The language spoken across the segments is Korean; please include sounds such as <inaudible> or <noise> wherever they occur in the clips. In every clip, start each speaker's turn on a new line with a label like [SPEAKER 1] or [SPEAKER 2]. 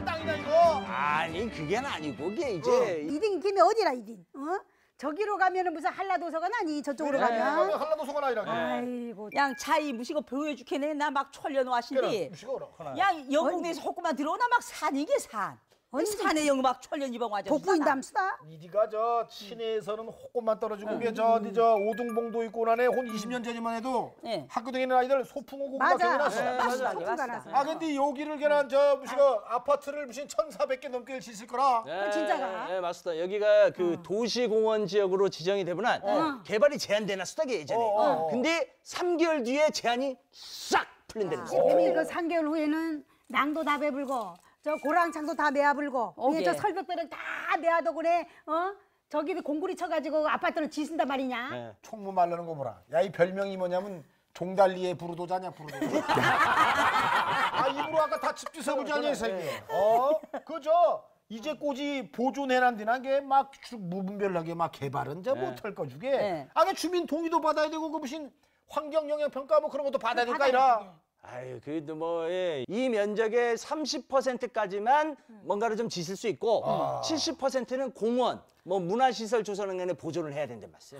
[SPEAKER 1] 산 땅이냐 이거?
[SPEAKER 2] 아니 그게 아니고 그게 이제
[SPEAKER 3] 이딘 김에 어디라 이딘? 어? 저기로 가면은 무슨 한라도서관 아니 저쪽으로
[SPEAKER 1] 그러면
[SPEAKER 3] 가면?
[SPEAKER 1] 한라도서관 아니라.
[SPEAKER 3] 아이고
[SPEAKER 4] 양 차이 무시고 보여주겠네 나 막 철려
[SPEAKER 1] 그래,
[SPEAKER 4] 놓으신디
[SPEAKER 1] 무시거라. 하나.
[SPEAKER 4] 양 영국에서 호구만 들어오나 막 산이게 산
[SPEAKER 3] 아니,
[SPEAKER 4] 산에 영막 철려 이방 와줘
[SPEAKER 3] 복부인 담수다.
[SPEAKER 1] 이디가 저 시내에서는 호꽃만 떨어지고 그게 저 어디 저 오등봉도 있고 나네 한 20년 전이만 해도
[SPEAKER 4] 네.
[SPEAKER 1] 학교 다니는 아이들 소풍 오고
[SPEAKER 3] 맞아.
[SPEAKER 1] 막 났어.
[SPEAKER 4] 네, 맞아,
[SPEAKER 3] 소풍
[SPEAKER 4] 맞아.
[SPEAKER 3] 가라서.
[SPEAKER 1] 아 근데 여기를 걔는 저 무슨 그 아파트를 무슨 1,400개 넘게 짓을 거라.
[SPEAKER 2] 네,
[SPEAKER 3] 진짜가?
[SPEAKER 2] 네, 맞습니다. 여기가 그 도시공원 지역으로 지정이 되면은 개발이 제한되나 수다게 예전에.
[SPEAKER 1] 어, 어, 어.
[SPEAKER 2] 근데 3개월 뒤에 제한이 싹 풀린다는 거예요.
[SPEAKER 3] 재미 그 3개월 후에는 낭도 다 배불고 저 고랑창도 다 메아불고
[SPEAKER 4] 오게.
[SPEAKER 3] 위에 저 설벽들은 다 메아도고네 어? 저기 공구리 쳐가지고 아파트를 짓는단 말이냐?
[SPEAKER 2] 네.
[SPEAKER 1] 총무 말르는 거 보라. 야 이 별명이 뭐냐면 종달리의 부르도자냐 부르도자. <laughs> 아 입으로 아까 다 집주서 보지 않냐 이 새끼. 어 그저 이제 꼬지 보존해놨디난 게막 무분별하게 막 개발은 이제 못할 거 주게.
[SPEAKER 4] 네.
[SPEAKER 1] 아그 주민 동의도 받아야 되고 그 무슨 환경 영향 평가 뭐 그런 것도 받아야 될까 이라.
[SPEAKER 2] 아유, 그래도 뭐, 예, 이 면적의 30%까지만 뭔가를 좀 짓을 수 있고, 70%는 공원, 뭐 문화시설 조성에 보존을 해야 된단 말씀.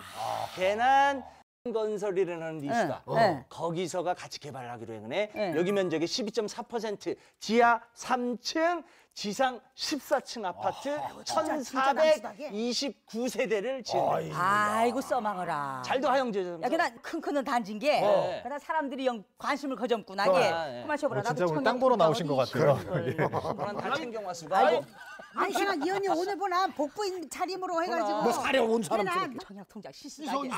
[SPEAKER 2] 괜한 건설이라는 이슈가
[SPEAKER 4] 네.
[SPEAKER 2] 거기서가 같이 개발을 하기로 했네.
[SPEAKER 4] 네.
[SPEAKER 2] 여기 면적의 12.4% 지하 3층 지상 14층 아파트
[SPEAKER 3] 진짜, 진짜 남수다게.
[SPEAKER 2] 1,429세대를 지은
[SPEAKER 4] 아이고 써망어라
[SPEAKER 2] 잘도 하영제
[SPEAKER 4] 야 그나 큰 큰은 단진 게
[SPEAKER 2] 어.
[SPEAKER 4] 그나 사람들이 영 관심을 거점구나
[SPEAKER 2] 그래.
[SPEAKER 4] 게 그만 쳐보라
[SPEAKER 5] 어, 진짜
[SPEAKER 4] 나도
[SPEAKER 5] 우리
[SPEAKER 4] 청양
[SPEAKER 5] 땅 보러 나오신 것 같아요.
[SPEAKER 2] 그런 <laughs> 다 챙겨왔습니다.
[SPEAKER 4] 아이고
[SPEAKER 3] 아니 걔가 이 언니 오늘 보나 복부인 차림으로 해가지고
[SPEAKER 1] 뭐 사려 온 사람.
[SPEAKER 4] 청약 통장 시시하게
[SPEAKER 1] 이소.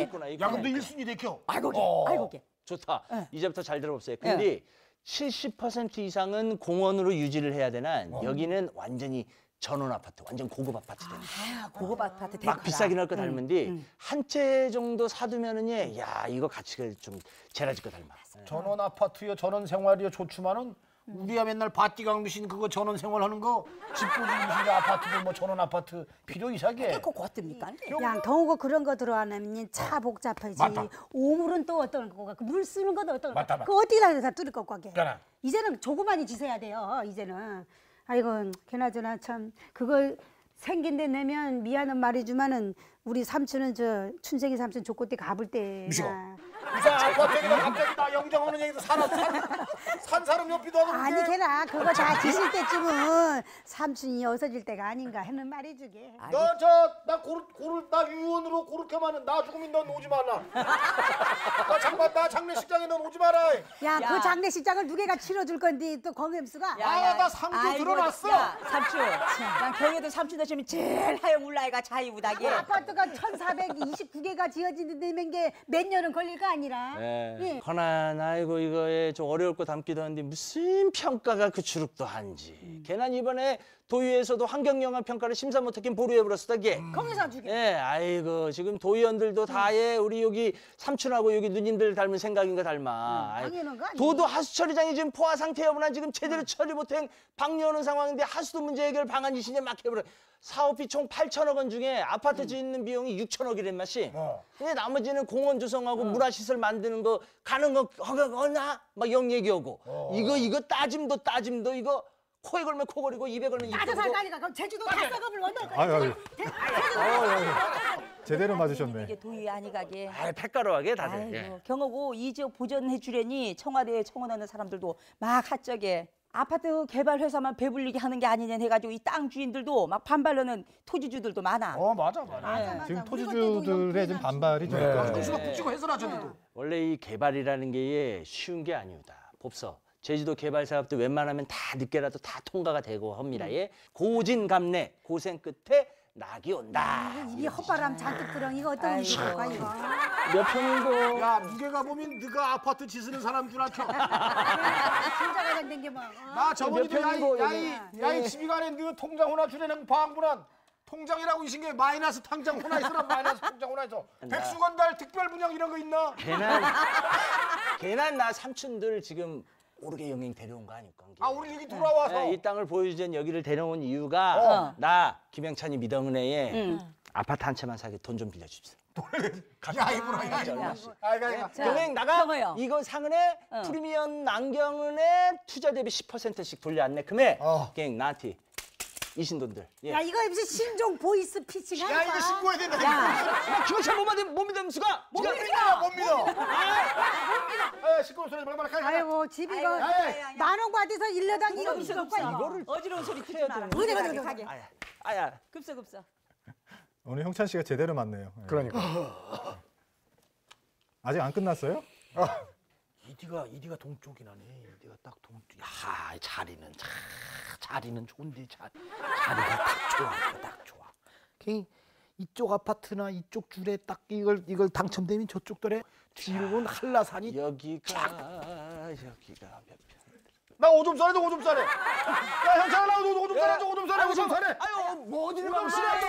[SPEAKER 2] 있구나, 있구나,
[SPEAKER 1] 야너 1순위 대켜.
[SPEAKER 4] 아이고 게
[SPEAKER 1] 어.
[SPEAKER 4] 아이고 게
[SPEAKER 2] 좋다.
[SPEAKER 4] 네.
[SPEAKER 2] 이제부터 잘 들어보세요. 근데 70% 이상은 공원으로 유지를 해야 되나? 여기는 완전히 전원 아파트, 완전 고급 아파트 거야.
[SPEAKER 4] 아 고급 아파트
[SPEAKER 2] 막 비싸긴 할 거 닮은데 한채 정도 사두면은 야 이거 가치가 좀 제라질 거 닮아.
[SPEAKER 1] 전원 아파트요 전원 생활이요 좋지만은 우리야 맨날 바띠강 미신 그거 전원 생활하는 거? 집보지 무슨 아파트도 뭐 전원 아파트. 필요 이상해.
[SPEAKER 4] 그거 어떻습니까?
[SPEAKER 3] 양 더우고 그런 거 들어가면 차 복잡하지.
[SPEAKER 1] 맞다.
[SPEAKER 3] 오물은 또 어떤 거가? 그물 쓰는 것도 어떤
[SPEAKER 1] 맞다,
[SPEAKER 3] 거. 그 어디 다 다 뚫을 것 같게?
[SPEAKER 1] 그래.
[SPEAKER 3] 이제는 조그만이 지어야 돼요 이제는. 아이고 걔나저나 참 그걸 생긴 데 내면 미안한 말이지만은 우리 삼촌은 저 춘생이 삼촌 족고 때 가볼 때
[SPEAKER 1] 미식어. 이사 아파트에다 갑자기 나 영장 오는 얘기도 산업 산, 산 사람 옆이도 하고
[SPEAKER 3] 아니 걔나 그거 다 지실 때쯤은 삼촌이 어서질 때가 아닌가 하는 말이 주게
[SPEAKER 1] 너저나 고를 고를 나 유언으로 고르켜만 은 나 죽으면 넌 오지 말라. 나 장관 나 장례식장에 넌 오지 마라.
[SPEAKER 3] 야그
[SPEAKER 4] 야.
[SPEAKER 3] 장례식장을 누개가 치러줄 건데 또 거기엠수가
[SPEAKER 1] 아, 나 상조 들어놨어.
[SPEAKER 4] 야, 삼촌 난 경에도 삼촌 되시면 제일 하영 울라이가 자이우다게
[SPEAKER 3] 아파트가 1,429개가 지어지는데 몇 년은 걸릴 거 아니라.
[SPEAKER 2] 예.
[SPEAKER 3] 예.
[SPEAKER 2] 허난 아이고 이거에 좀 어려울 거 담기도 하는데 무슨 평가가 그 주룩도 한지. 걔난 이번에 도의회에서도 환경영향 평가를 심사 못했긴 보류해버렸었다게.
[SPEAKER 3] 거기서 주게.
[SPEAKER 2] 예, 아이고 지금 도의원들도 다예 우리 여기 삼촌하고 여기 누님들 닮은 생각인가 닮아. 아이,
[SPEAKER 3] 당연한 거 아니에요?
[SPEAKER 2] 도도 하수 처리장이 지금 포화 상태 여부나 지금 제대로 처리 못한 방류하는 상황인데 하수도 문제 해결 방안이 시냐 막 해버려. 사업비 총 8천억 원 중에 아파트 짓는 비용이 6천억이란 맛이.
[SPEAKER 1] 어.
[SPEAKER 2] 근데 나머지는 공원 조성하고 문화시설 만드는 거 가는 거 허가거나 막 영 얘기하고 이거 이거 따짐도 따짐도 이거 코에 걸면 코 걸이고 입에 걸면 입
[SPEAKER 3] 따져
[SPEAKER 2] 걸이고
[SPEAKER 3] 살까니까 그럼 제주도.
[SPEAKER 5] 아유, 아유.
[SPEAKER 3] 제주도
[SPEAKER 5] 제대로 맞으셨네.
[SPEAKER 4] 이게 도의 아니가게
[SPEAKER 2] 아 패가루하게 다들. 예.
[SPEAKER 4] 아이고 경호고 이 지역 보전해 주려니 청와대에 청원하는 사람들도 막 핫적에 아파트 개발 회사만 배불리게 하는 게 아니냐 해가지고 이 땅 주인들도 막 반발하는 토지주들도 많아.
[SPEAKER 1] 어 맞아 맞아.
[SPEAKER 3] 맞아, 맞아.
[SPEAKER 5] 지금 토지주들의 지금 반발이 좀 있거든요.
[SPEAKER 1] 공수가 붙이고 해서라 저도.
[SPEAKER 2] 원래 이 개발이라는 게 쉬운 게 아니오다. 법서. 제주도 개발 사업도 웬만하면 다 늦게라도 다 통과가 되고 합니다. 예. 고진감래 고생 끝에 낙이 온다.
[SPEAKER 3] 입이 헛바람 잔뜩 들어. 이거 어떤
[SPEAKER 4] 아이고.
[SPEAKER 3] 식일까 이거.
[SPEAKER 2] 몇 평이고
[SPEAKER 1] 야 무게가 보면 네가 아파트 지으는 사람 줄 알죠.
[SPEAKER 3] 진짜가 된게 뭐. 어?
[SPEAKER 1] 나 저번에도 야이. 야이 야이 집이간에 너 통장 하나 주내는 방문한 통장이라고 이신 게 마이너스 통장 하나 있어라 마이너스 통장 하나 있어. 백수건달 특별 분양 이런 거 있나?
[SPEAKER 2] 괜한 괜한 나 삼촌들 지금 오르게 영행 데려온 거 아닐까?
[SPEAKER 1] 아 우리 여기 돌아와서
[SPEAKER 2] 예, 이 땅을 보여주전 여기를 데려온 이유가
[SPEAKER 4] 어.
[SPEAKER 2] 나 김영찬이 미덕은혜에 아파트 한 채만 사게 돈 좀 빌려주십시오. <laughs>
[SPEAKER 1] 야 이불아 야 이불아. 아이가 이가.
[SPEAKER 2] 동행 나가
[SPEAKER 4] 정어요.
[SPEAKER 2] 이거 상은에
[SPEAKER 4] 어.
[SPEAKER 2] 프리미엄 난경은에 투자 대비 10%씩 돌려 안내 금액
[SPEAKER 1] 어.
[SPEAKER 2] 갱 나한테 이 신돈들 예.
[SPEAKER 3] 야 이거 무슨 신종 보이스 피칭
[SPEAKER 1] 야 이거 신고해야 된다. 이거.
[SPEAKER 2] 야, 경찰 못 믿으면 못 믿으면 수가
[SPEAKER 1] 못 믿어 못 믿어. 아 시끄러운 소리 말말 가.
[SPEAKER 3] 아이고 집 이거. 만원 받아서 일러당 이거 이거
[SPEAKER 4] 급서
[SPEAKER 2] 이거를
[SPEAKER 4] 어지러운 소리 마라.
[SPEAKER 2] 되는데.
[SPEAKER 3] 어디,
[SPEAKER 4] 가게, 가게.
[SPEAKER 2] 아야 아야
[SPEAKER 4] 급서 급서.
[SPEAKER 5] 오늘 형찬 씨가 제대로 맞네요. 예.
[SPEAKER 1] 그러니까.
[SPEAKER 5] 아직 안 끝났어요?
[SPEAKER 1] 이디가 이디가 동쪽이 나네. 이디가 딱 동쪽. 야 자리는 자 자리는 좋은데 자 자리가 딱 좋아. 딱 좋아. 괜히 이쪽 아파트나 이쪽 줄에 딱 이걸 이걸 당첨되면 저쪽들에 뒤로는 한라산이
[SPEAKER 2] 여기가 여기가 몇 평?
[SPEAKER 1] 나 오줌 너 오줌 싸네. 야, 형찬아, 나 오줌 싸네, 저 오줌 싸네, 오줌 싸네.
[SPEAKER 2] 아유 뭐 어디를
[SPEAKER 3] 야,
[SPEAKER 2] 또